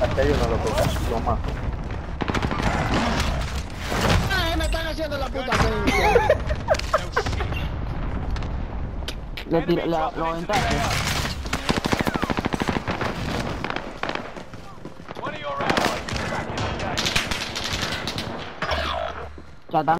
Aquí hay uno, loco. Lo mato. Ay, me están haciendo la puta Le tiré, la, lo aventaste. One